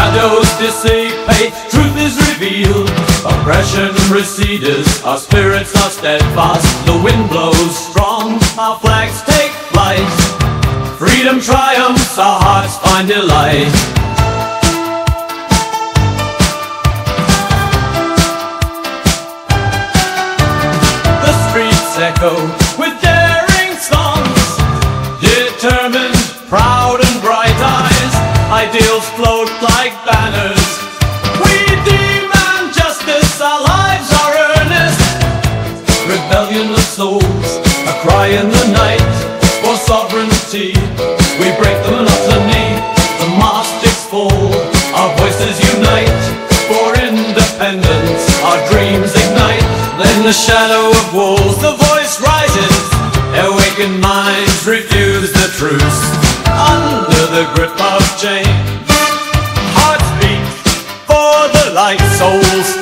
Shadows dissipate, truth is revealed. Oppression recedes, our spirits are steadfast. The wind blows strong, our flags take flight. Freedom triumphs, our hearts find delight. The streets echo Rebellion of souls, a cry in the night for sovereignty. We break the monotony, the mastics fall, our voices unite for independence. Our dreams ignite. In the shadow of walls, the voice rises. Awakened minds refuse the truce under the grip of chains. Hearts beat for the light, soul